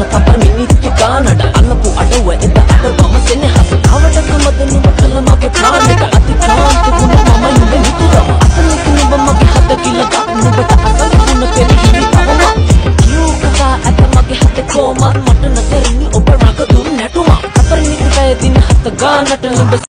අන්න තපර මිනිත්තු ගානට අන්නපු අඩුව එද අද මම සෙනෙහස කවටක මද නුඹ කළ මගේ ප්‍රාණයට අතික්‍රාන්ති වුණ මම නුඹ නිතරම අසලික නුඹ මගේ හද කිලගත් නුඹට අසල ගුණ පෙරහිවි තවම කියූ කතා ඇත මගේ හද කෝමත් මට නොතෙරෙනි ඔබ රඟ දුන් නැටුමක් අපර නිතිකය දින හත ගානට නුඹ